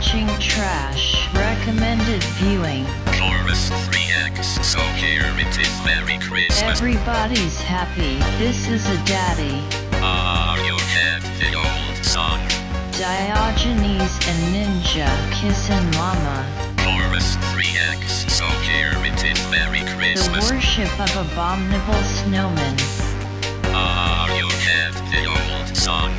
Watching trash. Recommended viewing. Chorus 3x. So here it is. Merry Christmas. Everybody's happy. This is a daddy. Ah, Are you head the old song? Diogenes and Ninja kissing mama. Chorus 3x. So here it is. Merry Christmas. The worship of abominable snowmen. Ah, Are you head the old song?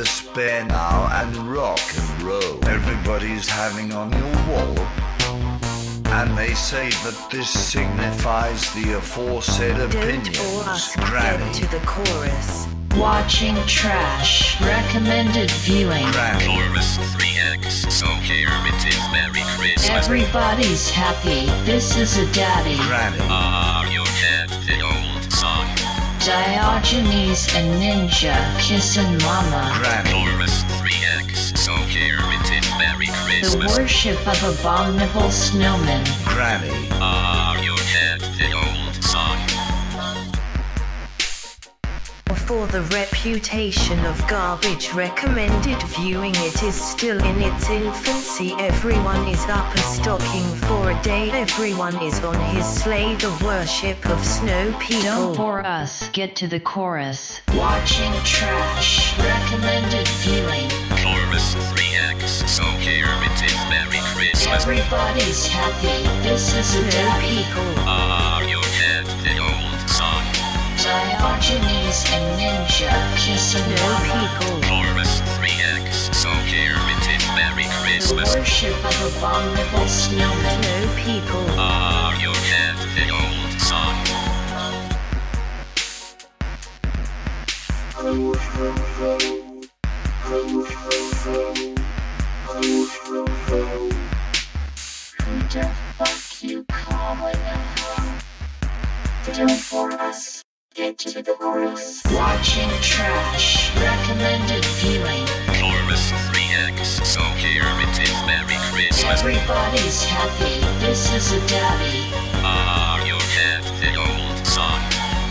The spare now and rock and roll. Everybody's having on your wall. And they say that this signifies the aforesaid Don't opinions. us get Granny, to the chorus. Watching trash. Recommended viewing. granny, Chorus 3x. So here it is. Merry Christmas. Everybody's happy. This is a daddy. granny, Are Diogenes and Ninja kissing mama. granny, Chorus 3x. So here it is. Merry The Christmas. worship of abominable snowmen. granny, ah, Are you head the old song? For the reputation of garbage recommended viewing it is still in its infancy everyone is up a stocking for a day everyone is on his sleigh the worship of snow people Don't people bore us. Get to the chorus. Watching trash. Recommended viewing. Chorus 3x. So here it is. Merry Christmas. Everybody's happy. This is a snow people ah, Are you head the old song? Diogenes and Ninja kissing mama. people Chorus 3x. So here it is. Merry The Christmas. worship of abominable snowmen. snow people Are you head the old song? Who the fuck you calling a Don't for us. Get to the chorus. Watching trash. Recommended viewing. Chorus 3x. So here it is. Merry Christmas. Everybody's happy. This is a daddy. Are you head the old song?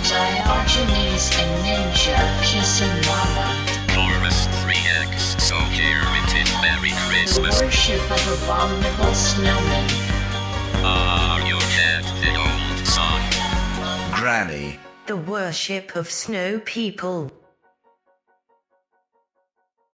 Diogenes and Ninja kissing mama. Chorus 3x. So here it is. Merry The Christmas. worship of abominable snowmen. Are you head the old song? granny, the worship of snow people